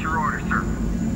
your order, sir.